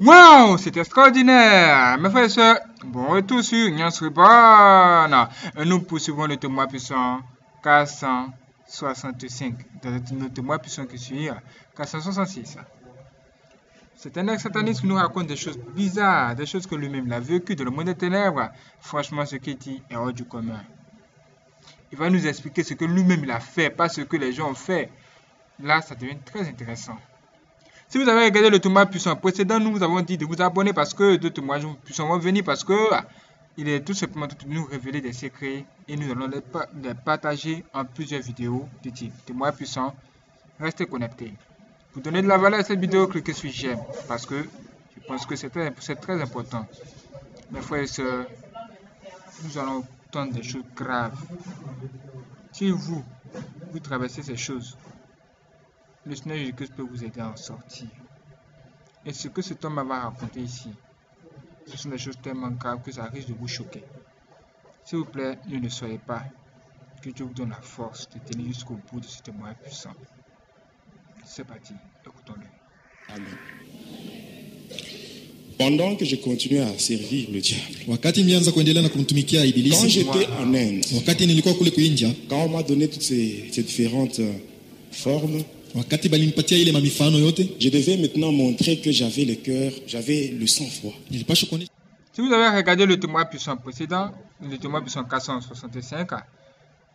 Waouh, c'est extraordinaire Mes frères et sœurs, bon retour sur Nyansriban. Nous poursuivons le témoin puissant 465. Dans témoin puissant qui suit 466. C'est un ex-sataniste qui nous raconte des choses bizarres, des choses que lui-même a vécues dans le monde des ténèbres. Franchement, ce qu'il dit est hors du commun. Il va nous expliquer ce que lui-même il a fait, pas ce que les gens ont fait. Là, ça devient très intéressant. Si vous avez regardé le témoignage puissant précédent, nous vous avons dit de vous abonner parce que deux témoignages puissants vont venir parce que ah, il est tout simplement de nous révéler des secrets et nous allons les, partager en plusieurs vidéos de type témoignage puissant. Restez connectés. Pour donner de la valeur à cette vidéo, cliquez sur j'aime parce que je pense que c'est très, très important. Mes frères et sœurs, nous allons entendre des choses graves. Si vous, vous traversez ces choses, le Seigneur Jésus-Christ peut vous aider à en sortir. Et ce que cet homme va raconter ici, ce sont des choses tellement graves que ça risque de vous choquer. S'il vous plaît, ne le soyez pas. Que Dieu vous donne la force de tenir jusqu'au bout de ce témoin puissant. C'est parti, écoutons-le. Amen. Pendant que je continuais à servir le diable, quand j'étais en Inde, quand on m'a donné toutes ces, ces différentes euh, formes, wakati balinipatia ile mamifano yote je devais maintenant montrer que j'avais le cœur, j'avais le sang-froid. Si vous avez regardé le témoin puissant précédent, le témoin puissant 465,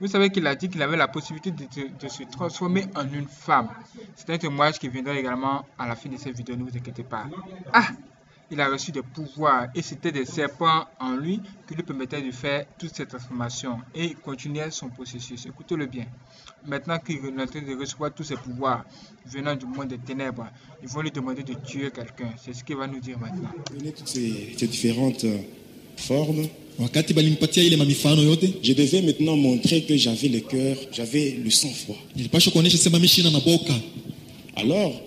vous savez qu'il a dit qu'il avait la possibilité de, de- de se transformer en une femme. C'est un témoignage qui viendra également à la fin de cette vidéo, ne vous inquiétez pas. Ah Il a reçu des pouvoirs et c'était des serpents en lui qui lui permettaient de faire toutes ces transformations et il continuait son processus. Écoutez-le bien. Maintenant qu'il est en train de recevoir tous ces pouvoirs venant du monde des ténèbres, ils vont lui demander de tuer quelqu'un. C'est ce qu'il va nous dire maintenant. Toutes ces, ces différentes formes, je devais maintenant montrer que j'avais le cœur, j'avais le sang-froid. Alors,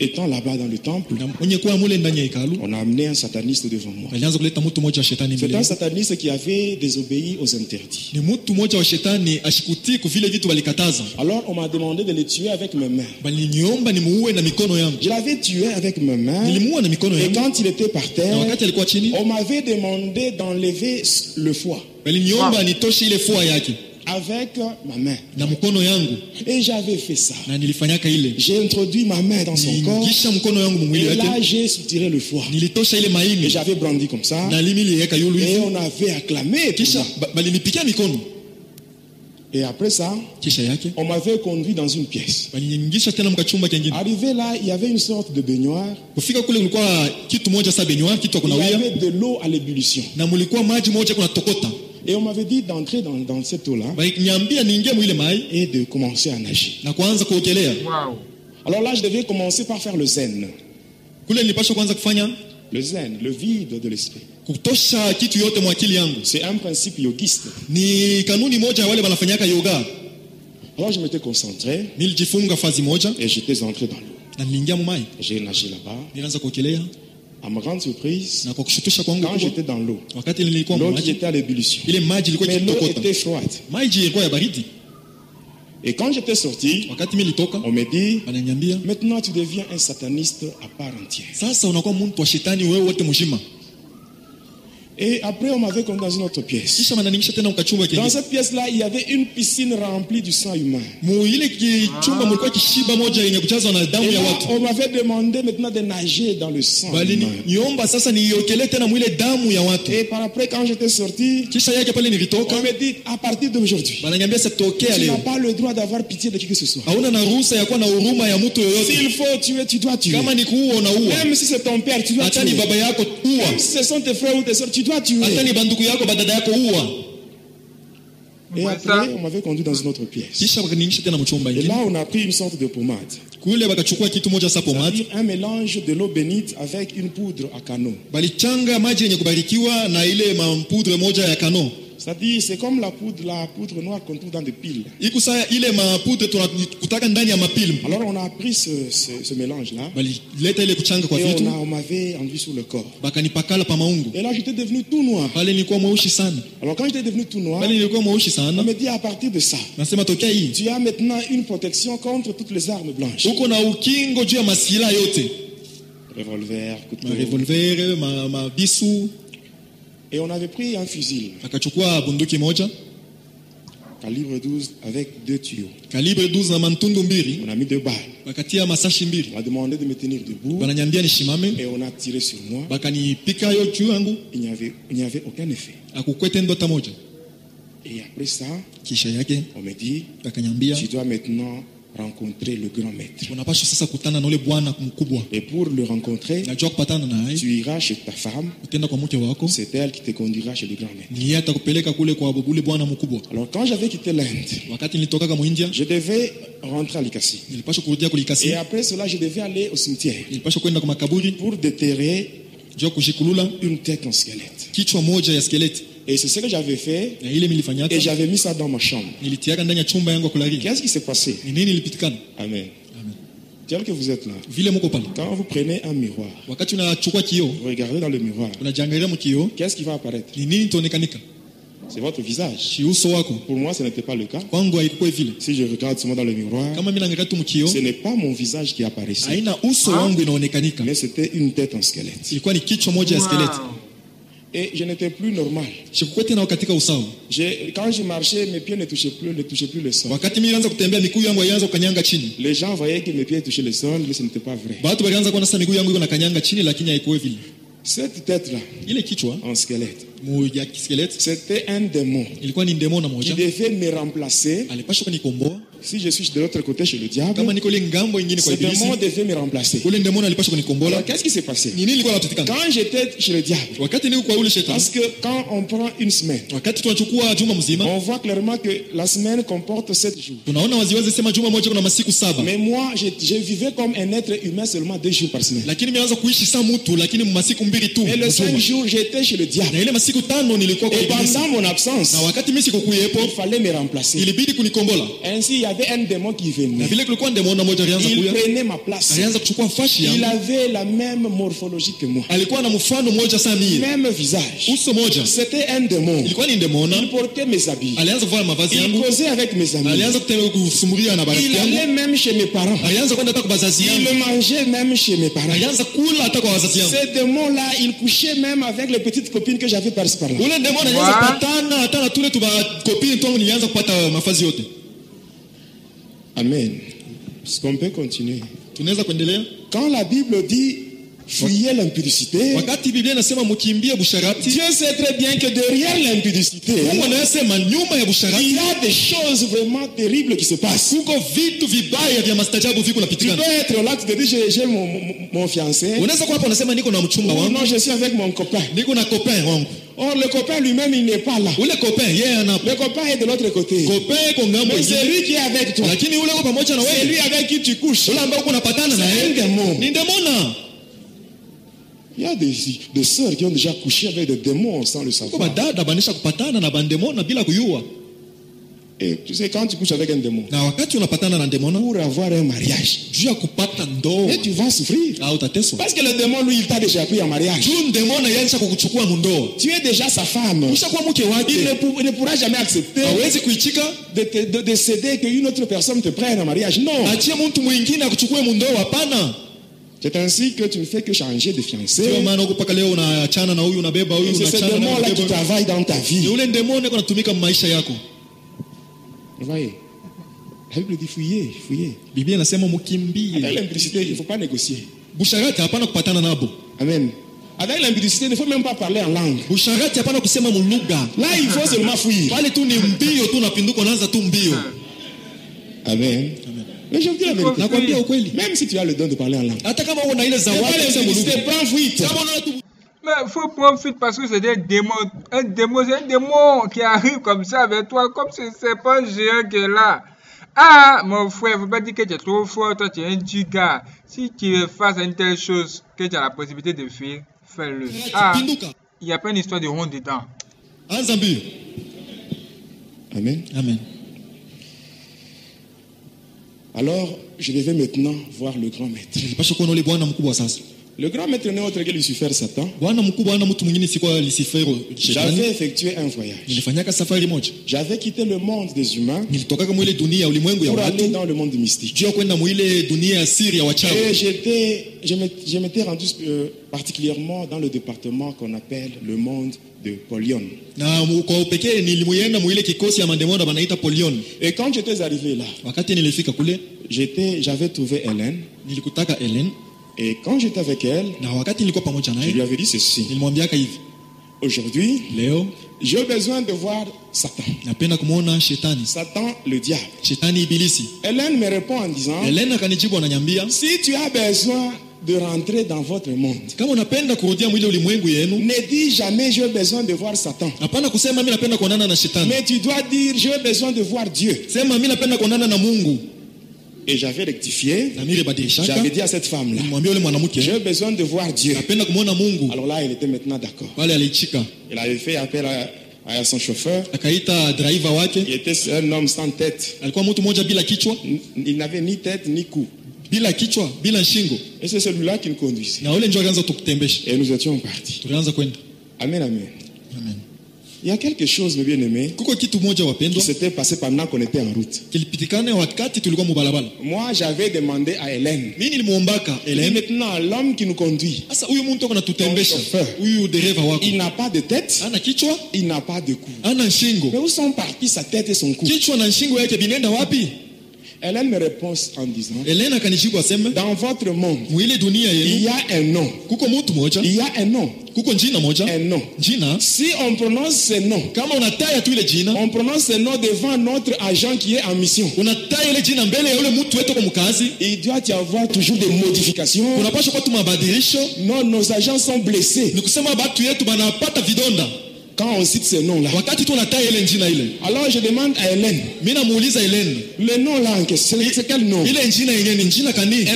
étant là-bas dans le temple, on a amené un sataniste devant moi. C'est un sataniste qui avait désobéi aux interdits. Alors, on m'a demandé de le tuer avec mes mains. Je l'avais tué avec mes mains. Et quand il était par terre, on m'avait demandé d'enlever le foie avec ma main. Et j'avais fait ça. J'ai introduit ma main dans son corps. Et là, j'ai soutiré le foie. Et j'avais brandi comme ça. Et on avait acclamé. Et après ça, on m'avait conduit dans une pièce. Arrivé là, il y avait une sorte de baignoire. Il y avait de l'eau à l'ébullition. Et on m'avait dit d'entrer dans, dans cette eau-là mai et de commencer à nager. Waouh Alors là, je devais commencer par faire le zen. Le zen, le vide de l'esprit. C'est un principe yogiste. Alors je m'étais concentré et j'étais entré dans l'eau. J'ai nagé là-bas. À ma grande surprise, quand j'étais dans l'eau, l'eau qui était à l'ébullition. Mais l'eau était froide. Et quand j'étais sorti, on m'a dit, maintenant tu deviens un sataniste à part entière. sasa unakuwa mtu wa shetani wewe wote mzima Et après, on m'avait conduit dans une autre pièce. Dans cette pièce-là, il y avait une piscine remplie du sang humain. Et là, on m'avait demandé maintenant de nager dans le sang humain. Et par après, quand j'étais sorti, on m'a dit, à partir d'aujourd'hui, tu n'as pas le droit d'avoir pitié de qui que ce soit. S'il faut tuer, tu dois tuer. Même si c'est ton père, tu dois tuer. Même si ce sont tes frères ou tes soeurs, tu dois tuer. hata ni banduku yako badada yako ua Et après, ça. on m'avait conduit dans une autre pièce. Et là, on a pris une sorte de pommade. un mélange de l'eau bénite avec une poudre à canot. C'est-à-dire, c'est comme la poudre, la poudre noire qu'on trouve dans des piles. Alors, on a pris ce, ce, ce mélange-là kwa et on, m'avait enduit sur le corps. maungu Et là, j'étais devenu tout noir. sana Alors, quand j'étais devenu tout noir, on me dit à partir de ça, tu as maintenant une protection contre toutes les armes blanches. revolver, couteau. marevolvere ma- mabisu Et on avait pris un fusil, akachukua bunduki moja calibre 12, avec deux tuyaux. kalibre 12 na mantundu mbili On a mis deux balles. bakatia masashi mbili On m'a demandé de me tenir debout et on a tiré sur moi. bakanipika yo juu yangu Il n'y avait, il n'y avait aucun effet. akukwete ndota moja Et après ça, kisha yake on me dit, tu dois maintenant rencontrer le grand maître. Et pour le rencontrer, tu iras chez ta femme. C'est elle qui te conduira chez le grand maître. Alors quand j'avais quitté l'Inde, je devais rentrer à Likasi. Et après cela, je devais aller au cimetière pour déterrer une tête en squelette. Et c'est ce que j'avais fait. Et j'avais mis ça dans ma chambre. Qu'est-ce qui s'est passé? Ilipitikana Amen. Tel que vous êtes là. Quand vous prenez un miroir, regardez dans le miroir, qu'est-ce qui va apparaître? C'est votre visage. Pour moi, ce n'était pas le cas. Si je regarde seulement dans le miroir, ce n'est pas mon visage qui apparaissait, inaonekanika mais c'était une tête en squelette. Wow. Et je n'étais plus normal. Quand je marchais, mes pieds ne touchaient plus, ne touchaient plus le sol. Les gens voyaient que mes pieds touchaient le sol, mais ce n'était pas vrai. Cette tête-là, en squelette, c'était un démon qui devait me remplacer. Si je suis de l'autre côté chez le diable, ibilisi démon devait me remplacer. Alors, qu'est-ce qui s'est passé? Quand j'étais chez le diable, parce que quand on prend une semaine, on voit clairement que la semaine comporte sept jours. Mais moi, je, je vivais comme un être humain seulement deux jours par semaine. Et le cinq jours, j'étais chez le diable. Et pendant mon absence, il fallait me remplacer. Ainsi, il y avait un démon qui na venait. Il prenait ma place. nafasi Il avait la même morphologie que moi. Même visage. moja C'était un démon. Il portait mes habits. Il causait avec mes amis. Il allait même chez mes parents. Il mangeait même chez mes parents. alianza kula hata kwa wazazi yangu Ce démon-là, il couchait même avec les petites copines que j'avais par-ci par-là. Amen. Est-ce qu'on peut continuer tunaweza kuendelea? Quand la Bible dit fuyez l'impudicité, Dieu sait très bien que derrière l'impudicité, il y a des choses vraiment terribles qui se passent. Tu dois être là, tu te dis j'ai mon, mon, mon fiancé. Ou wangu non, je suis avec mon copain. Or, le copain lui-même, il n'est pas là. ule copain Le copain est de l'autre côté. Mais c'est lui qui est avec toi. C'est lui avec qui tu couches. C'est un démon. Il y a des, des sœurs qui ont déjà couché avec des démons sans le savoir. Et tu sais, quand tu couches avec un démon, pour avoir un mariage, et tu vas souffrir. Parce que le démon, lui, il t'a déjà pris en mariage. Tu es déjà sa femme. Il ne, pourra jamais accepter de, te- de, de céder qu'une autre personne te prenne en mariage. Non. C'est ainsi que tu ne fais que changer de fiancé. sio maana huko mpaka leo unaachana na huyu unabeba huyu C'est ce unachana na huyu, démon-là qui unabeba huyu. travaille dans ta ni vie. ule ndemone kunatumika maisha yako Vous voyez? La Bible dit fouillez, fouillez. biblia inasema Avec mkimbie l'impudicité, il ne faut pas négocier. busharati hapana kupatana nabo Amen. Avec l'impudicité, il ne faut même pas parler en langue. busharati hapana kusema mulugha Là, il faut seulement fuir. pale tu ni mbio tu unapinduka unaanza tu mbio Amen. Mais je vous dis la vérité. Même si tu as le don de parler en langue. mulugha prends Mais il faut prendre fuite parce que c'est des démons. Un démon, c'est un démon qui arrive comme ça avec toi, comme si c'est pas un géant qui est là. Ah, mon frère, il faut pas dire que tu es trop fort, toi tu es un giga. Si tu face à une telle chose que tu as la possibilité de fuir, fais-le. Ah, pinduka il n'y a pas une histoire de rond dedans. Amen. amen Alors, je devais maintenant voir le grand maître. Le grand maître n'est autre que Lucifer Satan. J'avais effectué un voyage. J'avais quitté le monde des humains pour aller dans le monde mystique. Et j'étais, je m'étais rendu euh, particulièrement dans le département qu'on appelle le monde de Polion. Et quand j'étais arrivé là, j'avais trouvé Hélène. Et quand j'étais avec elle, je lui avais dit ceci. Aujourd'hui, leo j'ai besoin de voir Satan. Satan, le diable. Hélène me répond en disant, si tu as besoin de rentrer dans votre monde, ne dis jamais j'ai besoin de voir Satan. Mais tu dois dire j'ai besoin de voir Dieu. Et j'avais rectifié. J'avais dit à cette femme-là, j'ai besoin de voir Dieu. Alors là, elle était maintenant d'accord. Il avait fait appel à, à son chauffeur. Il était un homme sans tête. Il n'avait ni tête ni cou. Et c'est celui-là qui nous conduisait. Et nous étions partis. Amen, amen. Amen. Il y a quelque chose, mes bien-aimés, qui s'était passé pendant qu'on était en route. Moi, j'avais demandé à Hélène. Helen maintenant, l'homme qui nous conduit, Chauffeur. il n'a pas de tête, il n'a pas de cou. Mais où sont partis sa tête et son cou? Hélène me répond en disant, dans votre monde, il y a un nom. Il y a un nom. Un nom. Si on prononce ce nom, on prononce ce nom devant notre agent qui est en mission. Il doit y avoir toujours des modifications. Non, nos agents sont blessés quand on cite ce nom-là. wakati tu unataya ile njina ile Alors je demande à Hélène, le nom là en question, c'est quel nom? Elle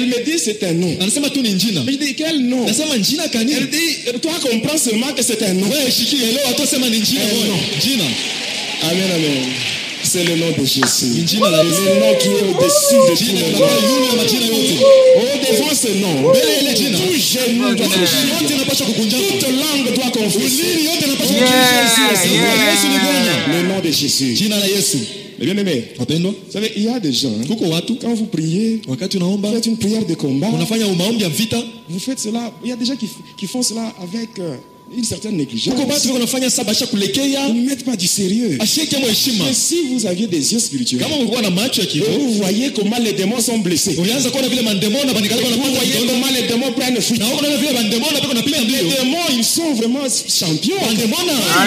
me dit c'est un nom. Je dis quel nom? Elle dit, toi comprends seulement que c'est un nom. wewe shikie leo atosema ni njina Eh, moja no. njina Amen, amen. C'est le nom de Jésus. Le nom qui est au-dessus de tous jina les linakuwa noms. yule ya majina yote Oh, devant ce nom, tout genou doit fléchir. Toute langue doit confesser. Le nom de Jésus. jina la Yesu Mais bien aimé, vous savez, il y a des gens, quand vous priez, vous faites une prière de combat, vous faites cela. Il y a des gens qui, qui font cela avec euh, une certaine négligence. Ils ne mettent pas du sérieux. Mais si vous aviez des yeux spirituels, vous voyez comment les démons sont blessés, vous voyez comment les démons prennent fuite. Les démons, ils sont vraiment champions. mandemona Ah,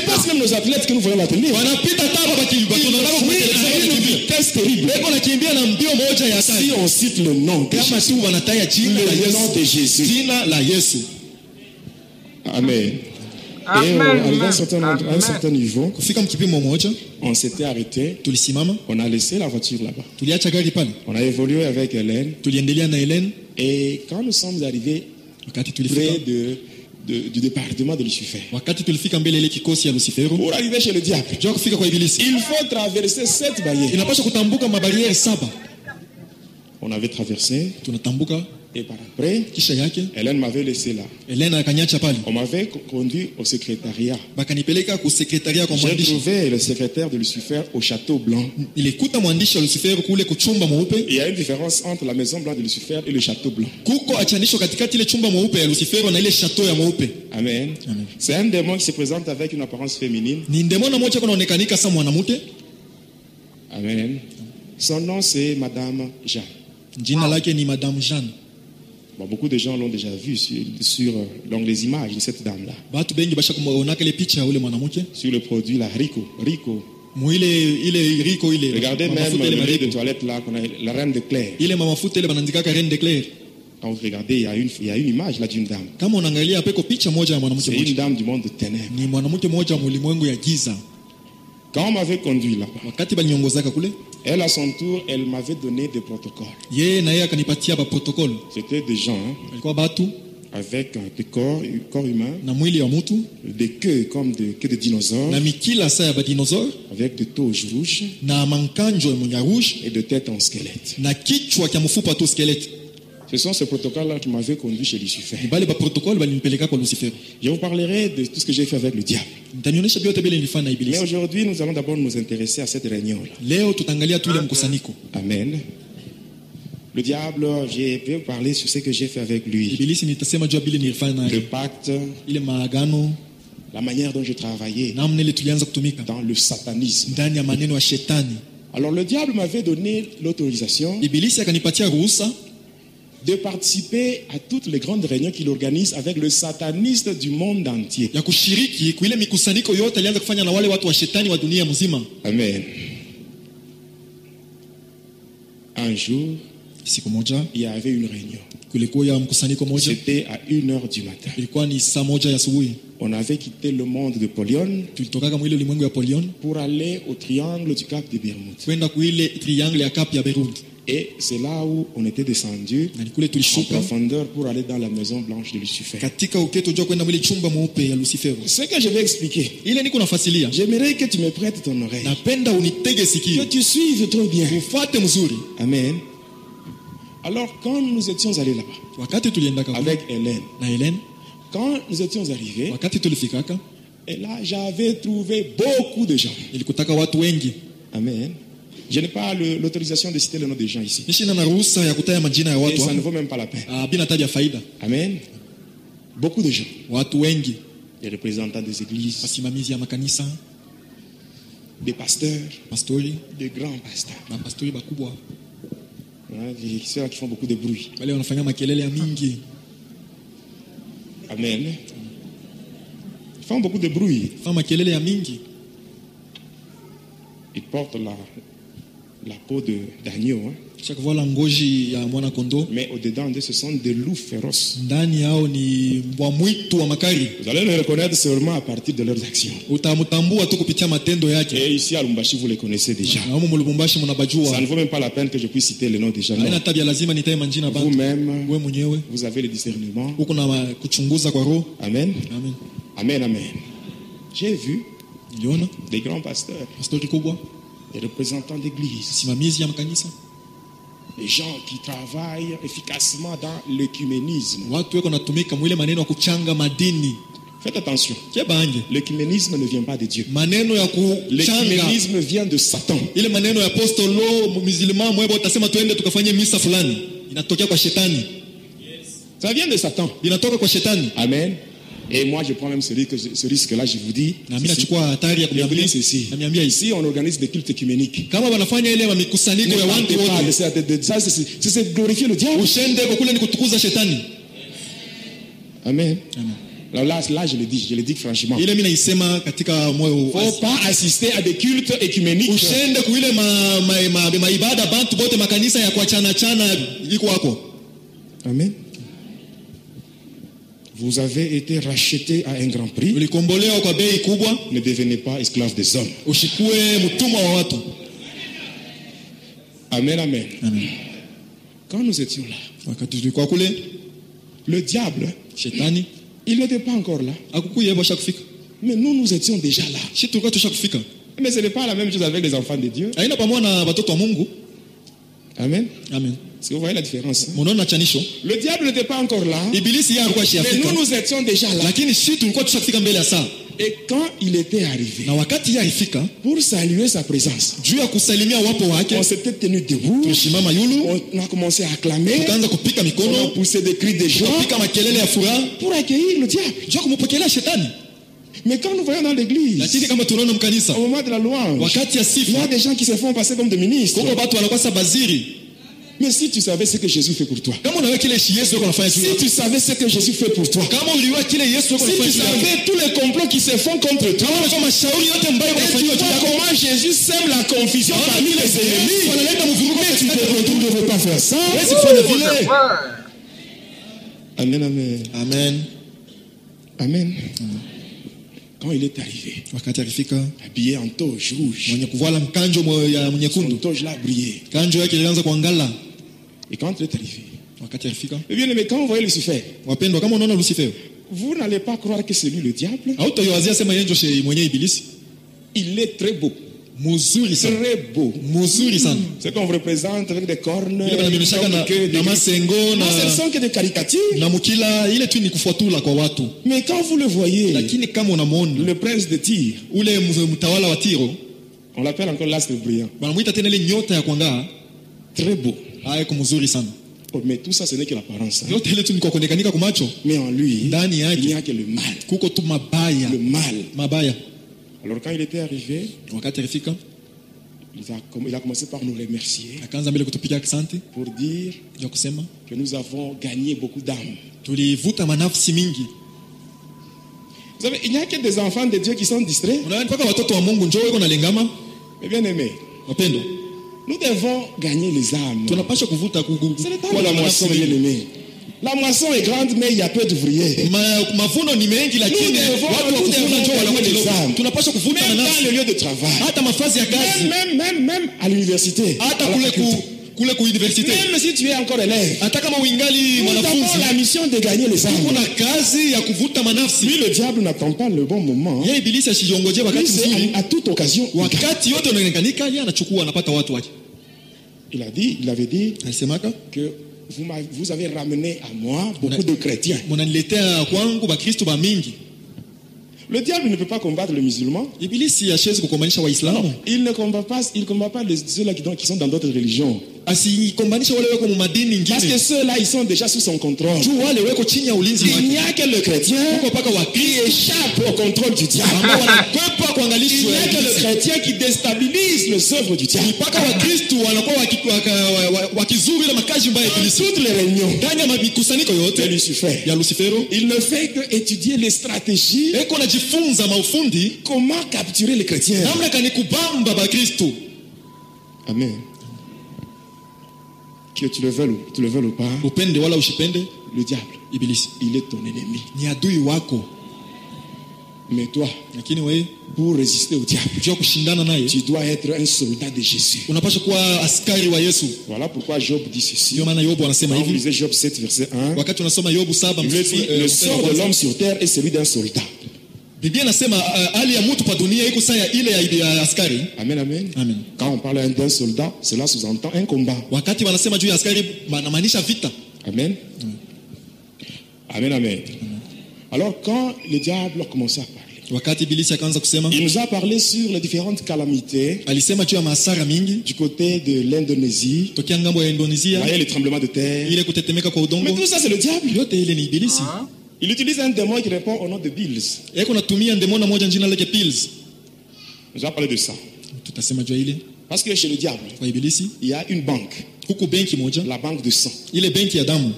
dépassent même nos athlètes que nous voyons la tenir. wanapita taba batunalaka Oui, avec une vitesse terrible. beko nakimbia na mbio moja ya Si on cite le nom de Jésus, le nom de Jésus. Amen. Et arrivé à un certain, à un certain niveau, on s'était arrêté, on a laissé la voiture là-bas. On a évolué avec Hélène. Et quand nous sommes arrivés près de, de- du département de Lucifer, pour arriver chez le diable, il faut traverser mabariere saba. On avait traversé et par après, kisha yake Hélène m'avait laissé là. Pale On m'avait co- conduit au secrétariat. bakanipeleka ku sekretaria kwa J'ai trouvé le secrétaire de Lucifer au château blanc. nilikuta mwandishi wa Lucifero kule kuchumba mweupe Il y a une différence entre la maison blanche de Lucifer et le château blanc. kuko achanisho katikati ile chumba mweupe ya Lucifero na ile chateau ya mweupe Amen. Amen. C'est un démon qui se présente avec une apparence féminine. ni ndemona moja kunaonekanika sa mwanamke Amen. Son nom, c'est Madame Jeanne. jina lake ni Madame Jeanne Bon, beaucoup de gens l'ont déjà vu sur, sur euh, donc les images de cette dame-là. Sur le produit, la Rico. Rico. muile ile riko ile Regardez même mafuta ile le riz de toilette là, qu'on a, la reine de Claire. Quand vous regardez, il y a une, il y a une image là d'une dame. C'est une dame du monde de ténèbres. Quand on m'avait conduit là-bas, elle à son tour, elle m'avait donné des protocoles. C'était des gens hein, avec des corps, corps humain, na mwili wa mtu des queues comme des queues de dinosaures, avec des toges rouges. Et de têtes en squelette. Ce sont ces protocoles-là qui m'avaient conduit chez lucifer. Je vous parlerai de tout ce que j'ai fait avec le diable. Mais aujourd'hui, nous allons d'abord nous intéresser à cette réunion-là. tu ile mkusanyiko. Amen. Le diable, j'ai pu parler sur ce que j'ai fait avec lui. Le pacte, la manière dont je travaillais. Dans le satanisme. Alors le diable m'avait donné l'autorisation de participer à toutes les grandes réunions qu'il organise avec le sataniste du monde entier. Amen. Un jour, il y avait une réunion. C'était à 1 heure du matin. On avait quitté le monde de polion pour aller au triangle du Cap de Bermude. Et c'est là où on était descendu en profondeur pour aller dans la maison blanche de Lucifer. Ce que je vais expliquer, j'aimerais que tu me prêtes ton oreille. Que tu suives trop bien. Amen. Alors, quand nous étions allés là-bas, avec Hélène, quand nous étions arrivés, et là, j'avais trouvé beaucoup de gens. Amen. Je n'ai pas l'autorisation de citer le nom des gens ici. Et ça ne vaut même pas la peine. Ah, Amen. Beaucoup de gens. Des représentants des églises, des pasteurs, des grands pasteurs. Ceux-là qui font beaucoup de bruit. Amen. Ils font beaucoup de bruit. Ils portent la, la peau de- d'agneau. hein. Mais au-dedans d'eux, ce sont des loups féroces. Vous allez les reconnaître seulement à partir de leurs actions. Et ici à Lumbashi, vous les connaissez déjà. Ça ne vaut même pas la peine que je puisse citer les noms déjà. Vous-même, vous avez le discernement. Amen. amen Amen, amen. J'ai vu des grands pasteurs, des représentants d'église, des gens qui travaillent efficacement dans madini Faites attention. kebange L'écuménisme ne vient pas de Dieu. L'écuménisme vient de Satan. Ça vient de Satan. Amen. Et moi, je prends même ce risque- ce risque-là, je vous dis. na mimi Ici, nachukua hatari ya kumwambia L'église ici. namiambia hizi Ici, on organise des cultes écuméniques. kama wanafanya ile mikusanyiko Ne ya partez watu pas de wote ça, de- de- ça, c'est- c'est c'est- c'est glorifier le diable. ushende kwa kule ni kutukuza shetani Amen. Amen. Alors là, là, je le dis, je le dis franchement. Il ile mimi naisema katika moyo ne faut pas assister à des cultes écuméniques. ushende kuile ma, ma, ma, maibada bantu bote makanisa ya kuachana chana iko wako Amen. Vous avez été rachetés à un grand prix. Ne devenez pas esclaves des hommes. Amen, amen. Amen. Quand nous étions là, le diable, il n'était pas encore là. Mais nous, nous étions déjà là. Mais ce n'est pas la même chose avec les enfants de Dieu. Amen. amen Est-ce que vous voyez la différence hein? Le diable n'était pas encore là. Mais nous, nous étions déjà là. Et quand il était arrivé, pour saluer sa présence, on s'était tenu debout. On a commencé à acclamer. On a poussé des cris de joie pour accueillir le diable. Mais quand nous voyons dans l'église, au moment de la louange, il y a des gens qui se font passer comme des ministres. kuko watu wanakosa baziri Mais si tu savais ce que Jésus fait pour toi, si tu savais ce que Jésus fait pour toi, si tu savais tous les complots qui se font contre toi, et tu vois comment Jésus sème la confusion parmi les ennemis, mais tu ne veux pas faire ça. Amen, amen. amen. Amen. Quand il est arrivé, habillé en toge rouge, son toge là brillait. Quand wakati alifika eh bien, mais quand? Vous voyez Lucifer, vous n'allez pas croire que c'est lui le diable. ibilisi Il est très beau. Très beau. sana Ce qu'on vous représente avec des cornes, des- ce sont que des caricatures. Mais quand vous le voyez, le prince de Tyr, on l'appelle encore l'astre brillant, très beau. sana Oh, mais tout ça, ce n'est que l'apparence. hein. Mais en lui, il n'y a que le mal. Le mal. Alors quand il était arrivé, alifika il a, il a commencé par nous remercier pour dire que nous avons gagné beaucoup d'âmes. Vous savez, il n'y a que des enfants de Dieu qui sont distraits. Mais bien wapendo nous devons gagner les âmes. C'est la moisson, manafsi bien mingi aimés. La moisson est grande, mais il y a peu d'ouvriers. Nous devons- gagner les âmes. Même dans le lieu de travail. Même, même, même, même à l'université. Même si tu es encore élève. Nous avons la mission de gagner les âmes. Lui, le diable n'attend pas le bon moment. Lui, à, à toute occasion. Il a dit, il avait dit que vous, vous avez ramené à moi beaucoup de chrétiens. munaniletea kwangu bakristu ba mingi Le diable ne peut pas combattre le musulman. Il ne combat pas, il combat pas les- ceux-là qui, qui sont dans d'autres religions. Parce que ceux-là, ils sont déjà sous son contrôle. Il n'y a que le chrétien qui échappe au contrôle du diable. Il n'y a que le chrétien qui déstabilise les œuvres du diable. toutes les réunions de Lucifer, il ne fait que étudier les stratégies, comment capturer les chrétiens. Amen. Que tu le veuilles, ou- tu le veuilles ou pas, upende wala ushipende? le diable, ibilisi il est ton ennemi. ni adui wako Mais toi, lakini wewe pour résister au diable, jua kushindana naye tu dois être un soldat de Jésus. unapasha kuwa askari wa yesu Voilà pourquoi Job dit ceci. ndio maana yobu anasema Quand vous hivi lisez Job 7, verset 1, wakati unasoma yobu saba il mstari, dit eh, Le wa sort de l'homme sur terre est celui d'un soldat. Biblia inasema uh, hali ya mtu pa dunia iko saa ya ile ya, ya askari Amen, amen. Amen. Quand on parle d'un soldat, cela sous-entend un combat. wakati wanasema juu ya askari wanamaanisha vita Amen. Amen, amen. Alors, quand le diable a commencé à parler, wakati ibilisi akaanza kusema il nous a parlé sur les différentes calamités alisema juu ya masara mingi du côté de l'Indonésie. tokea ngambo ya Vous indonesia voyez les tremblements de terre. ile kutetemeka kwa Mais tout ça, c'est le diable. yote ile ni ibilisi Il utilise un démon qui répond au nom de Bills. Je vais parler de ça. Parce que chez le diable, il y a une banque, benki la banque de sang. ile benki ya damu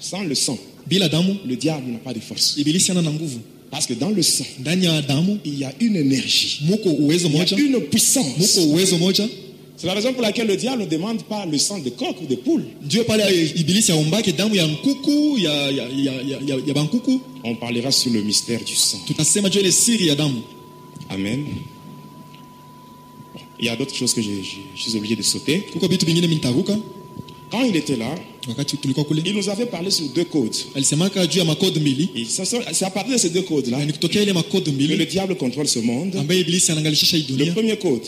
Sans le sang, le diable n'a pas de force. Parce que dans le sang, il y a une énergie, il y a une puissance. C'est la raison pour laquelle le diable ne demande pas le sang de coq ou de poule. ya, ya, ya bankuku On parlera sur le mystère du sang. Amen. Il y a d'autres choses que je, je- je suis obligé de sauter. Quand il était là, il nous avait parlé sur deux codes. Et c'est à partir de ces deux codes-là que le diable contrôle ce monde. Le premier code,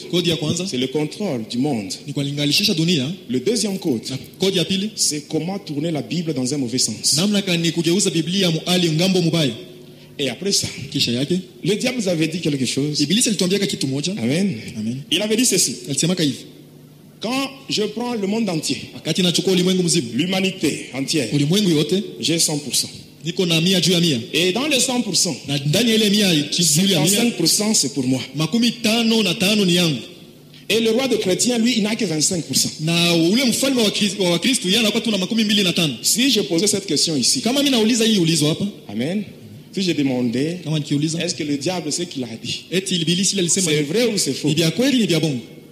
c'est le contrôle du monde. Le deuxième code, c'est comment tourner la Bible dans un mauvais sens. Et après ça, le diable nous avait dit quelque chose. Amen. Il avait dit ceci. Quand je prends le monde entier, l'humanité entière, j'ai 100%. niko na mia juu ya mia. Et dans les 100%, na ndani ya ile mia juu ya mia 55% c'est pour moi. Et le roi de chrétien, lui, il n'a que 25%. na ule mfalme wa Kris- wa wakristu yeye anakuwa tu na makumi mbili na tano. Si je posais cette question ici, Amen. Si je demandais, est-ce que le diable sait qu'il a dit? C'est vrai ou c'est faux?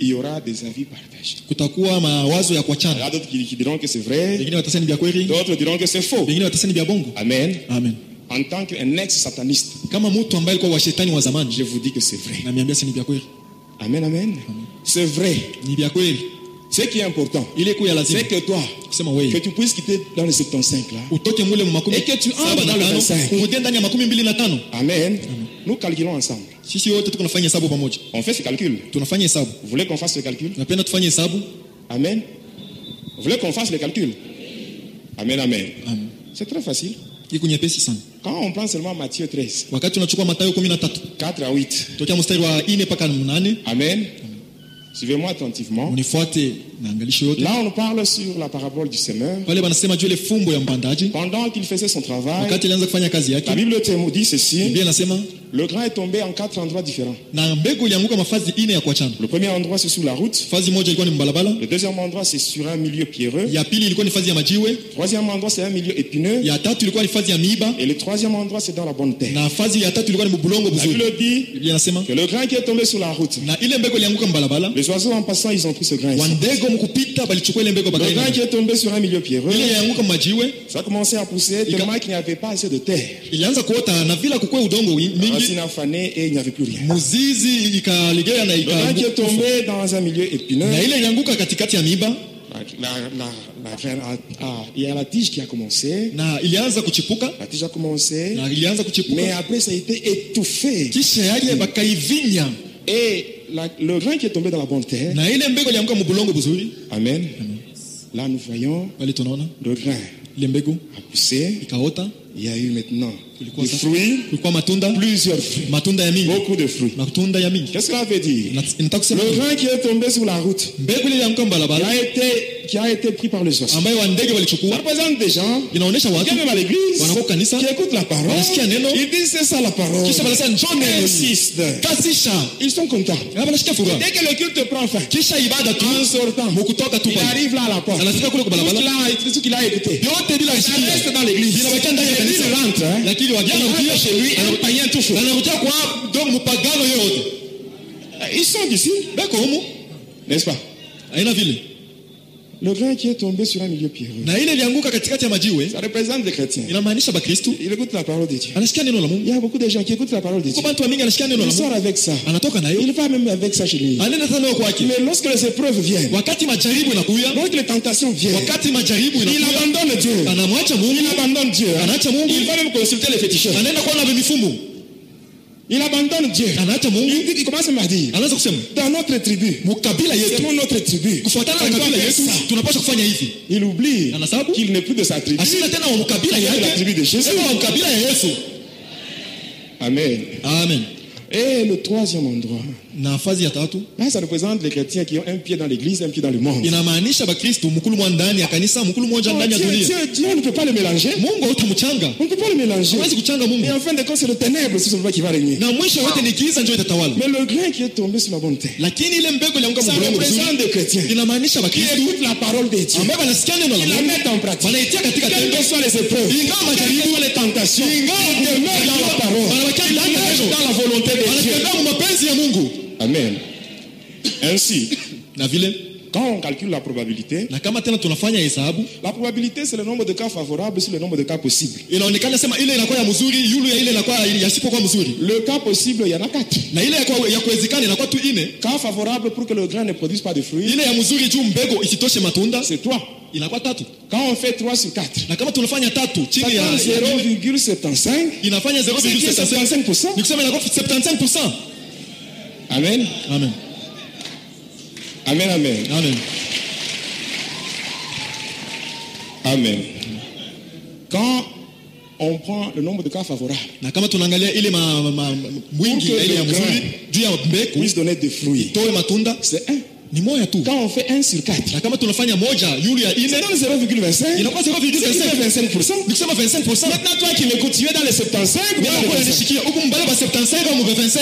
Il y aura des avis partagés. kutakuwa mawazo ya Il y kuachana a d'autres qui, diront que c'est vrai, wengine watasema ni vya kweli d'autres diront que c'est faux. wengine watasema ni vya bongo Amen. amen En tant qu'un ex-sataniste, kama mtu ambaye alikuwa washetani wa zamani je vous dis que c'est vrai. namiambia si ni vya kweli Amen, amen. C'est vrai. ni vya kweli Ce qui est important, c'est que toi, que tu puisses quitter dans le 75 là. utoke mule mu makumi Et que tu entres dans le tano 25. urudie ndani ya makumi mbili na tano Amen. Nous calculons ensemble. On fait ce calcul. Vous voulez qu'on fasse ce calcul? Amen. Vous voulez qu'on fasse le calcul? Amen, amen. Amen. C'est très facile. Quand on prend seulement Matthieu 13, wakati tunachukua matayo kumi na tatu 4 à 8. tokea mstari wa ine mpaka mnane Amen. Suivez-moi attentivement. Là, on parle sur la parabole du semeur. Pendant qu'il faisait son travail, la Bible dit ceci le grain est tombé en quatre endroits différents. Le premier endroit, c'est sous la route. Le deuxième endroit, c'est sur un milieu pierreux. Le troisième endroit, c'est un milieu épineux. Et le troisième endroit, c'est dans la bonne terre. La Bible dit que le grain qui est tombé sur la route, les oiseaux en passant, ils ont pris ce grain. Mkupita balichukua ile mbegu Le grain bakaina qui est tombé sur un milieu pierreux, ile ilianguka majiwe. Ça a commencé à pousser tellement qu'il n'y avait pas assez de terre. ilianza kuota na vila kukua udongo wi- La mingi. Racine a fané et il n'y avait plus rien. muzizi ikalegea na Le grain qui est ika tombé dans un milieu épineux, na ile ilianguka katikati ya miiba. la, la, la, la graine a, a- il y a la tige qui a commencé. na ilianza kuchipuka. La tige a commencé, na ilianza mais après ça a été étouffé. kisha yake bakaivinya Et la- le grain qui est tombé dans la bonne terre, buzuri. Amen. Là, nous voyons le grain a poussé. Il y a eu maintenant des fruits, plusieurs fruits, beaucoup de fruits. Qu'est-ce que ça veut dire Le grain qui est tombé sur la route, qui a été, qui a été pris par ambayo wandege Ça représente des gens qui viennent à l'église, qui écoutent la parole, ils disent c'est ça la parole. Ils insistent. Ils sont contents. Dès que le culte prend fin, en sortant, il arrive là à la porte. Tout ce qu'il a, écouté. reste dans l'église. Kanisa il rentre. hein. lakini rentre kuja chez lui, tout chaud. anakuja kwa donc yote Ils sont d'ici, beko humu n'est-ce pas? Haina vile Le grain qui est tombé sur un milieu pierreux, na ile ilianguka katikati ya majiwe ça représente les chrétiens. inamaanisha Il écoute la parole de Dieu. anasikia neno la Il y a beaucoup de gens qui écoutent la parole de Dieu. kwa bantu wa mingi anasikia neno la Il sort avec ça. anatoka nayo Il va même avec ça chez lui. anaenda tena nayo kwake Mais lorsque les épreuves viennent, wakati majaribu inakuya lorsque les tentations viennent, wakati majaribu il abandonne Dieu. anamwacha mungu Il abandonne Dieu. anaacha mungu Il va même consulter les féticheurs. anaenda kuona vemifumu Il abandonne Dieu. Il, il commence à dire, dans notre tribu, selon notre tribu, on doit faire ça. Il oublie qu'il n'est plus de sa tribu. mukabila Il est de la tribu de Jésus. Amen. amen Et le troisième endroit, là, ça représente les chrétiens qui ont un pied dans l'église, un pied dans le monde. Oh, Dieu, Dieu, Dieu, on ne peut pas le mélanger. On ne peut pas le mélanger. Et en fin de compte, c'est le ténèbre qui va régner. Mais le grain qui est tombé sur la bonne terre, ça représente des chrétiens qui écoutent la parole de Dieu, qui la mettent en pratique. Quelles que soient les épreuves, quelles que soient les tentations, ils demeurent dans la parole. dans la volonté. Wanatembea mapenzi ya mungu. Amen. Ainsi, na vile quand on calcule la probabilité, la probabilité c'est le nombre de cas favorables sur le nombre de cas possibles. Le cas possible, il y en a quatre. Cas favorable pour que le grain ne produise pas de fruits, c'est 3. inakuwa tatu Quand on fait 3 sur 4, na kama tunafanya tatu ça donne ya- 0,75. inafanya C'est 0,75 75%. ni kusema inakuwa 75% Amen. amen Amen, amen. amen Amen. Quand on prend le nombre de cas favorables, Pour que le grain puisse donner des fruits, c'est 1. ni moja tu Quand on fait 1 sur 4, na kama tunafanya moja yulu ya ça ine donne 0,25. inakuwa C'est 0,25 25%. ni kusema 25% Maintenant, toi qui m'écoutes, tu es dans les 75 ou dans Wewe les uko 25? unanishikia huku mbale ba 75 au 25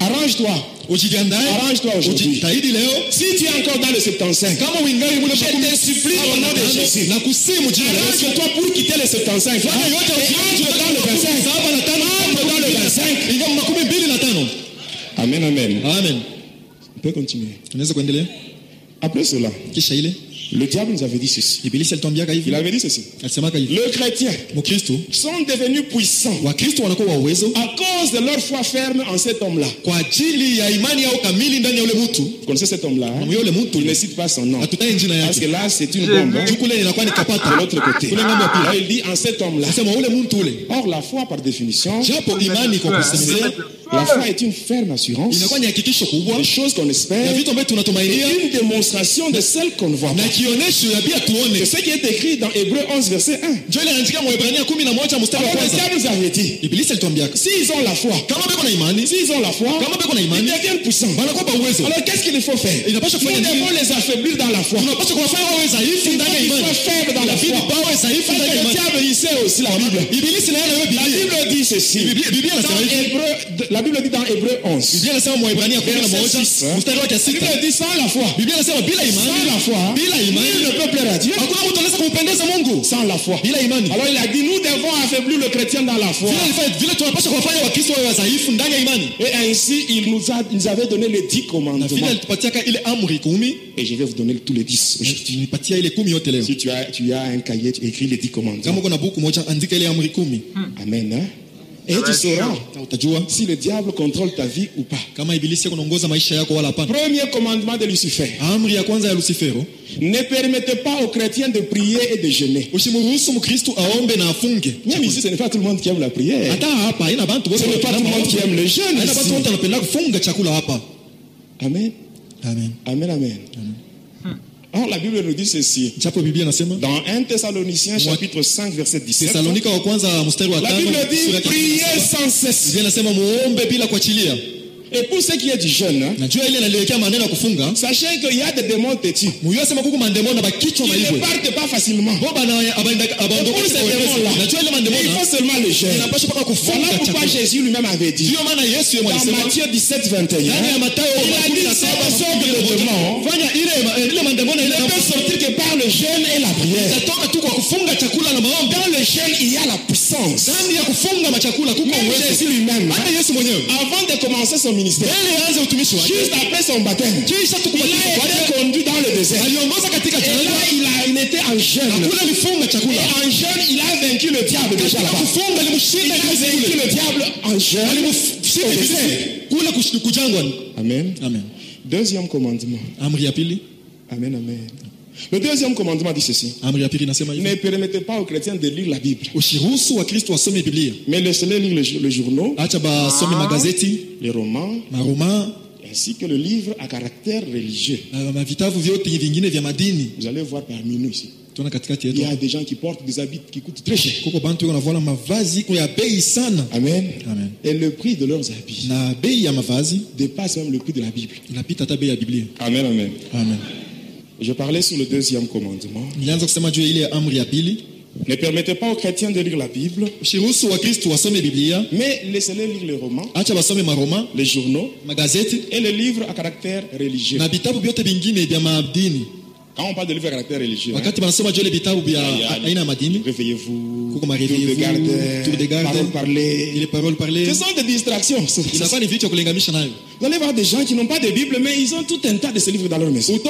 Arrange-toi. Arrange-toi aujourd'hui. Si tu es encore dans les 75, kama uingali mule Je te supplie au nom de Jésus. arrange-toi pour quitter 75. entre dans le 25. saba na tano Entre dans le 25. ingawa makumi mbili na tano Amen, amen. amen On peut continuer. Après cela, Le diable nous avait dit ceci. Il avait dit ceci. chrétiens mkristo sont devenus puissants à cause de leur foi ferme en cet homme-là. Vous connaissez cet homme-là hein? Il ne cite pas son nom. Parce que là, c'est une bombe. hein, ni De l'autre côté. Là, il dit en cet homme-là. Or, la foi, par définition, japo foi est une ferme assurance. Des choses qu'on espère une démonstration de celles qu'on ne voit pas. C'est ce qui est écrit dans Hébreu 11, verset 1. njo ile anaandika mwaebrania kumi na moja mstari wa Alors, le kwanza diable nous avait dit, s'ils ont la foi, s'ils ont la foi, ils deviennent puissants. Alors, qu'est-ce qu'il faut faire? Il n'a pas Nous devons les affaiblir dans la foi. Il faut qu'ils soient faibles dans la foi. Parce que le diable, il sait aussi la Bible. La Bible dit ceci. Dans Hébreu, la Bible dit dans Hébreu 11. biblia inasema mwaebrania kumi na moja Verset hein. La Bible dit sans la foi. Sans la foi, nul ne peut plaire à Dieu. Sans la foi. Alors il a dit, nous devons affaiblir le chrétien dans la foi. Et ainsi, il nous, a, il nous avait donné les dix commandements. Et je vais vous donner tous les dix Si tu as, tu as un cahier, tu écris les dix commandements. Amen. hein? Et tu sauras utajua si le diable contrôle ta vie ou pas. kama ibilisi kunaongoza maisha yako wala hapana Premier commandement de Lucifer. amri ya kwanza ya lucifero Ne permettez pas aux chrétiens de prier et de jeûner. usimruhusu mkristu aombe na afunge Même ici, ce n'est pas tout le monde qui aime la prière. hata hapa haina bantu wote Ce n'est pas tout le monde qui aime le jeûne. haina ici. bantu wote wanapenda kufunga chakula hapa Amen. amen Amen, amen. Or, la Bible nous dit ceci. Dans 1 Thessaloniciens chapitre 5 verset 17. tesalonika wa kwanza mstari wa La Bible dit priez sans cesse. Et pour ce qui est du jeûne, hein, sachez qu'il y a des démons bakichwa Ils ne partent pas facilement. Et pour ces démons-là, il faut seulement le jeûne. Voilà pourquoi Jésus lui-même avait dit. Dans Matthieu 17, 21. ndani ya Mathayo Il a dit, 17 cette sorte de démon fanya ile ile mandemo na ile ne peut sortir que par le jeûne et la prière. Dans le jeûne, il y a la puissance. Jésus lui-même, avant de commencer son ministère, juste après son baptême, il été conduit dans le désert. Et là, il, a, il était en jeûne. Et en jeûne, il a vaincu le diable déjà là-bas. Il a vaincu le diable en jeûne. Amen. amen Deuxième commandement. Amen, amen. Le deuxième commandement dit ceci. hivi Ne permettez pas aux chrétiens de lire la Bible, mais laissez-les lire les, les journaux, acha basome magazeti les romans, ainsi que le livre à caractère religieux. Vous allez voir parmi nous ici. Il y a des gens qui portent des habits qui coûtent très cher. Amen. Amen. Et le prix de leurs habits dépasse même le prix de la Bible. amen. amen Je parlais sur le deuxième commandement. Ne permettez pas aux chrétiens de lire la Bible, mais laissez-les lire les romans, maroma les journaux et les livres à caractère religieux. Quand on parle de livres à caractère religieux, hein, il réveillez-vous, tour de garde, parole parlée. parole Ce sont des distractions. Vous allez voir des gens qui n'ont pas de Bible, mais ils ont tout un tas de ces livres dans leur maison. vous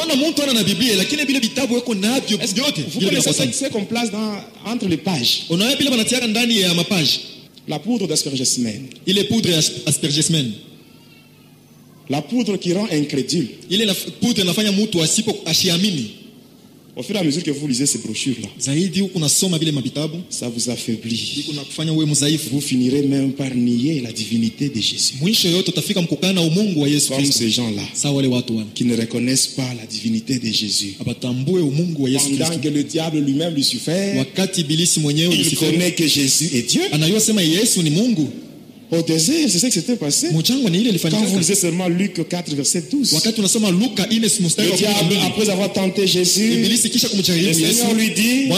connaissez ce qu'on place dans, entre les pages? La poudre d'aspergesmen. ile poudre ya aspergesmen La poudre qui rend incrédule. ile na, poudre inafanya mtu asipo ashiamini Au fur et à mesure que vous lisez ces brochures-là, zaidi huku unasoma vile mavitabu ça vous affaiblit. mdhaifu Vous finirez même par nier la divinité de Jésus. mwisho yote utafika mkukana na umungu wa yesu Comme kristo ces gens-là sawa wale watu wana qui ne reconnaissent pas la divinité de Jésus. abatambue umungu wa yesu Pendant que le diable lui-même, wakati ibilisi mwenyewe il connaît que Jésus est Dieu. anajua sema yesu ni mungu Au désert, c'est ce qui s'était passé. Quand vous lisez seulement Luc 4, verset 12. wakati unasoma luka ine mstari Le diable, après avoir tenté Jésus, le Seigneur lui dit,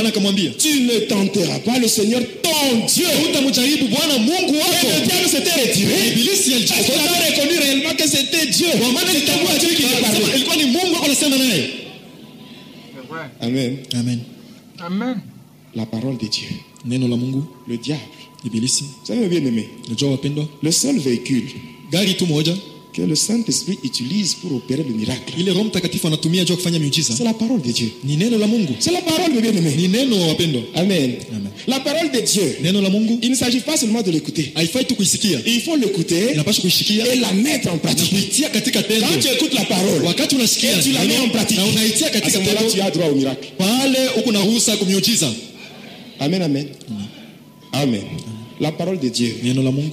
tu ne tenteras pas le Seigneur ton Dieu. Et le diable s'était retiré. Parce qu'il alijitoa a reconnu réellement que c'était Dieu? litambua Dieu qui parlait. Amen. amen Amen. La parole de Dieu. Le diable. Ibilisi Vous savez, bien aimé, le seul véhicule que le Saint-Esprit utilise pour opérer le miracle. C'est la parole de Dieu. C'est la parole, ni neno wapendwa Amen. Amen. La parole de Dieu. Il ne s'agit pas seulement de l'écouter. Il faut l'écouter et la mettre en pratique. Quand tu écoutes la parole, et tu la mets en pratique, à ce moment-là, tu as droit au miracle. Amen, amen. Amen. La parole de Dieu.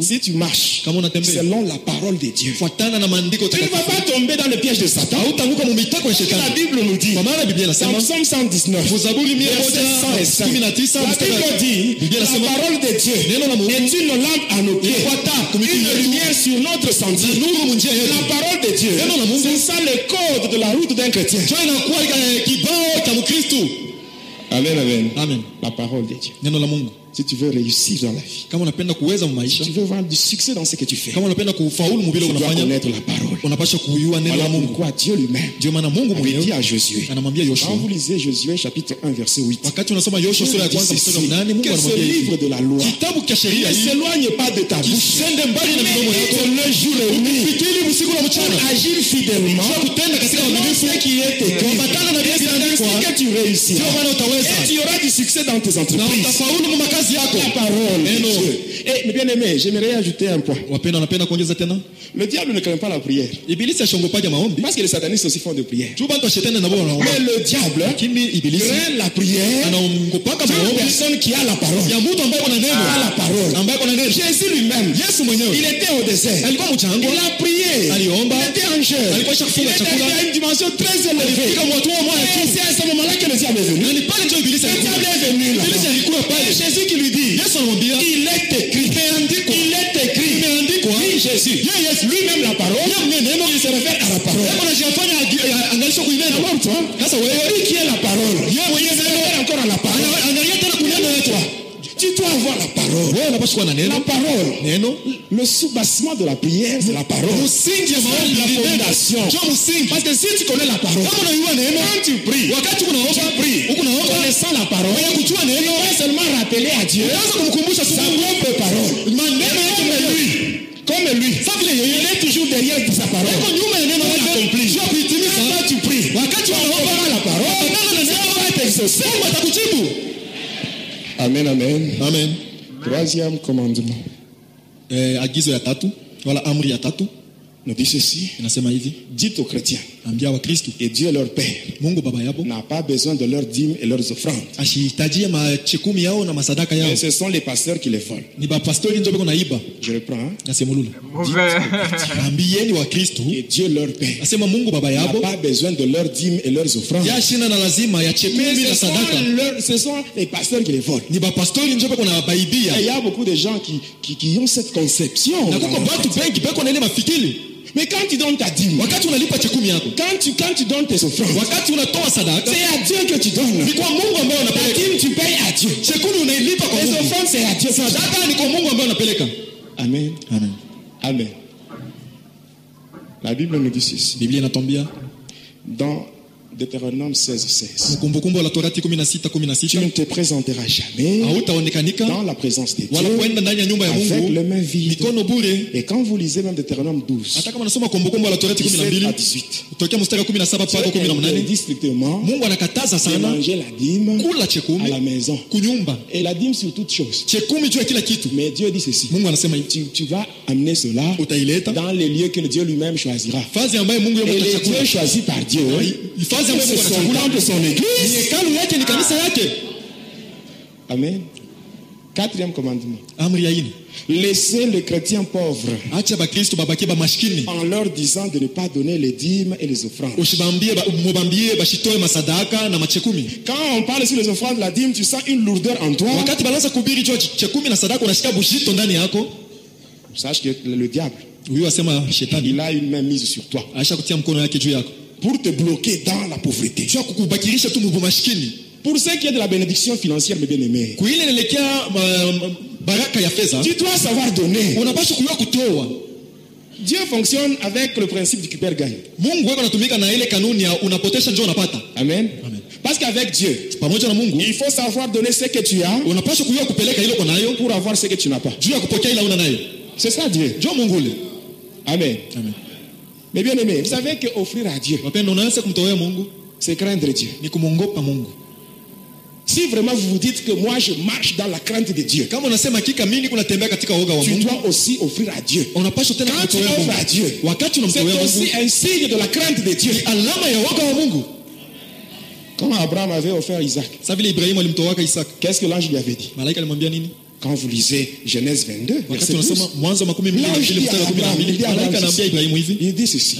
Si tu marches selon la parole de Dieu, tu ne vas pas tomber dans le piège de Satan. La Bible nous dit, dans Psaume 119, Zaburi mia verset moja 105, kumi na tisa la Bible dit, la parole de Dieu est une lampe à nos pieds, une lumière sur notre sentier. La parole de Dieu, c'est ça le code de la route d'un chrétien. Amen, amen. amen La parole de Dieu. Si tu veux réussir dans la vie, kama unapenda kuweza si maisha tu veux avoir du succès dans ce que tu fais, kama unapenda kufaulu unafanya connaître la parole. neno la mungu pourquoi Dieu lui-même ndio maana mungu avait dit mwenyewe à Josué, anamwambia quand yoshua vous lisez Josué chapitre 1 verset 8, wakati unasoma yoshua sura ya kwanza mstari wa mnane mungu que ce anamwambia livre de la loi kitabu cha ne sheria hii s'éloigne pas de ta bouche, mbali na yako le jour et nuit, fikiri usiku na mchana agir fidèlement, kutenda katika selon uaminifu ce qui est écrit. kuambatana na vile C'est ainsi vinaandikwa que tu réussiras. ndio maana utaweza Et tu auras du succès dans tes na entreprises. utafaulu Et bien aimé, j'aimerais ajouter un point. Le diable ne craint pas la prière. Parce que les satanistes aussi font de prière. Mais le diable craint la prière maombi personne qui a la parole. a la parole. Jésus lui-même, il était au désert. Il a prié. Il était en jeûne. Il était à une dimension très élevée. Et c'est à ce moment-là que le diable est venu. Le diable est venu là. Jésus qui lui dit, anamwambia il est écrit. Il est écrit. Oui, Jésus. Lui-même la parole. Il se réfère à la parole. Qui est la parole? Parole. neno. Le soubassement de la prière, c'est la parole. la fondation. Parce que si tu connais la parole, quand tu pries, naomba connaissant la parole, tu vas seulement rappeler à Dieu. Sa tu propre parole. Comme lui, il est toujours derrière sa parole. kuitimiza Quand tu pries, wakati tu entendras la parole, Amen, amen. amen Troisième commandement. eh, agizo ya tatu wala amri ya tatu Nous dit ceci. Dites aux chrétiens, et Dieu leur Père n'a pas besoin de leurs dîmes et leurs offrandes. Mais ce sont les pasteurs qui les volent. Je reprends. Hein? Et Dieu leur Père n'a pas besoin de leurs dîmes et leurs offrandes. Mais ce sont, ce les pasteurs qui les volent. Et il y a beaucoup de gens qui, qui, qui ont cette conception. Mais quand tu donnes ta dîme, quand tu, quand tu donnes tes offrandes, c'est à Dieu que tu donnes. unapeleka dîme, tu payes à Dieu. Les offrandes, c'est à Dieu. Amen. amen Amen. La Bible nous dit ceci. Dans Deutéronome 16, 16. kumbukumbu la torati kumi na sita kumi na Tu ne te présenteras jamais dans la présence de Dieu avec les mains vides. Et quand vous lisez même Deutéronome 12, hata kama nasoma kumbukumbu la torati kumi na 17 mbili à 18, kutokea mstari wa kumi na saba mpaka kumi na il mnane dit strictement de manger la dîme à la maison. Et la dîme sur toute chose. Mais Dieu dit ceci. Tu, tu vas amener cela dans les lieux que Dieu lui-même choisira. Et les lieux choisis par Dieu, c'est mungu son église. Amen. Quatrième commandement. Laissez les chrétiens pauvres acha bakristu babakie bamashikini en leur disant de ne pas donner les dîmes et les offrandes. Quand on parle sur les offrandes, la dîme, tu sens une lourdeur en toi. Sache que le diable, il a une main mise sur toi pour te bloquer dans la pauvreté. Pour ce qui est de la bénédiction financière, mes bien-aimés, tu dois savoir donner. Dieu fonctionne avec le principe du unapata Amen. Amen. Parce qu'avec Dieu, il faut savoir donner ce que tu as pour avoir ce que tu n'as pas. C'est ça Dieu. Amen. Mais bien aimé, vous savez qu'offrir à Dieu, mungu. c'est craindre Dieu. Si vraiment vous vous dites que moi je marche dans la crainte de Dieu, tu dois aussi offrir à Dieu. Quand tu offres à Dieu, c'est aussi un signe de la crainte de Dieu. Quand Abraham avait offert Isaac, qu'est-ce que l'ange lui avait dit? Quand vous lisez Genèse 22, verset wakati 12, unasoma mwanzo makumi mbili na l'ange mbili dit à il dit Abraham il dit ceci.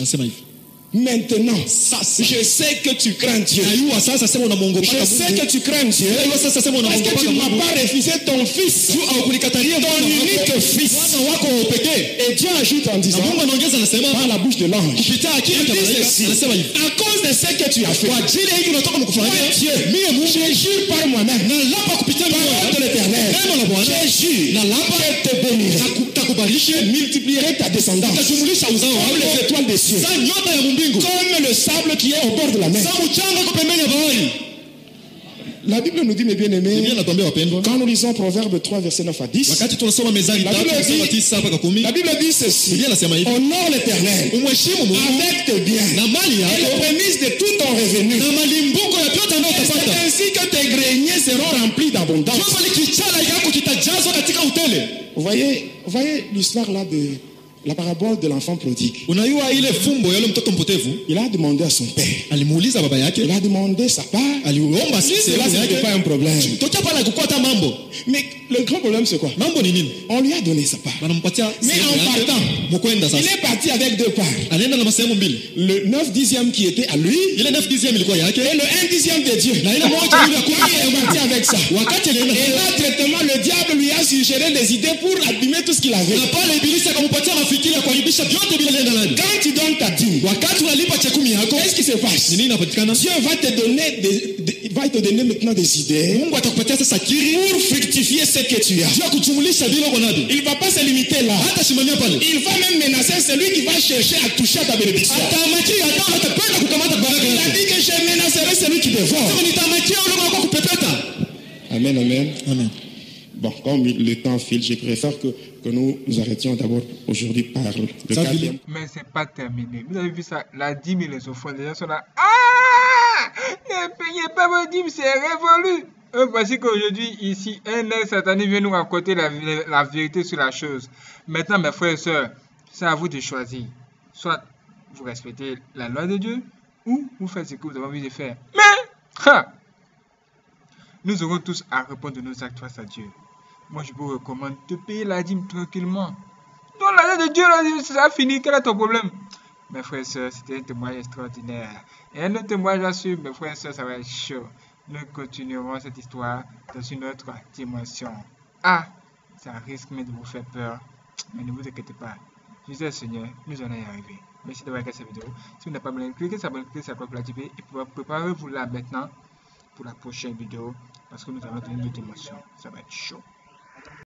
Maintenant, je sais que tu crains Dieu. Je sais que tu crains Dieu. Parce que tu ne m'as pas refusé ton fils, ton unique fils. Et Dieu ajoute en disant, par la bouche de l'ange, à cause de ce que tu as fait, Dieu, mungu je jure par moi-même, mioyo parole de l'éternel, bwana je jure, je te bénirai, multiplierai ta descendance, comme les étoiles des cieux, comme le sable qui est au bord de la mer. La Bible nous dit, mes bien-aimés, wapendwa quand nous lisons Proverbe 3, verset 9 à 10, wakati tunasoma mezari La Bible dit- la Bible dit ceci, hivi honore l'éternel avec tes biens mali et les prémices de tout ton revenu. C'est ainsi que tes greniers seront remplis d'abondance? voyez, vous voyez l'histoire là de la parabole de l'enfant prodigue. Il a demandé à son père, il a demandé sa part. aliomba Si cela, sehemu ce n'était yake pas un problème. Mais le grand problème, c'est quoi? On lui a donné sa part. Mais en partant, Il est parti avec deux parts. Le 9 dixième qui était à lui ile 9 dixième ilikuwa yake et le 1 dixième de Dieu. kumi il est parti avec ça. Et là, directement, le diable lui a suggéré des idées pour abîmer tout ce qu'il avait. Na kuharibisha vyote Quand tu donnes ta dîme, wakati unalipa chekumi yako qu'est-ce qui se passe ni nini inapatikana? Dieu va te donner des, des- va te donner maintenant des idées. Mungu atakupatia sasa kiri. Pour fructifier ce que tu as. vile uko navyo. Il va pas se limiter là. hata simamia pale. Il va même menacer celui qui va chercher à toucher ta bénédiction. atamakia hata atapenda kukamata baraka Il a yako dit que je menacerai celui qui dévore. kupepeta. Amen. amen Bon, comme le temps file, je préfère que, que nous nous arrêtions d'abord aujourd'hui par le quatrième. Mais c'est pas terminé. Vous avez vu ça? La dîme et les offrandes, les gens sont là. Ah Ne payez pas vos dîmes, c'est révolu. Et voici qu'aujourd'hui, ici, un air satané vient nous raconter la, la vérité sur la chose. Maintenant, mes frères et sœurs, c'est à vous de choisir. Soit vous respectez la loi de Dieu, ou vous faites ce que vous avez envie de faire. Mais, ha, nous aurons tous à répondre de nos actes face à Dieu. Moi, je vous recommande de payer la dîme tranquillement. Dans la loi de Dieu, là, ça a fini. Quel est ton problème? Mes frères et sœurs, c'était un témoignage extraordinaire. Et un autre témoignage suivre, mes frères et sœurs, ça va être chaud. Nous continuerons cette histoire dans une autre dimension. Ah, ça risque même de vous faire peur. Mais ne vous inquiétez pas. Jésus Seigneur, nous allons y arriver. Merci d'avoir regardé cette vidéo. Si vous n'avez pas abonné, cliquez sur abonner, cliquez sur la cloche l'activer. Et préparez-vous là maintenant pour la prochaine vidéo. Parce que nous allons dans une autre dimension. Ça va être chaud.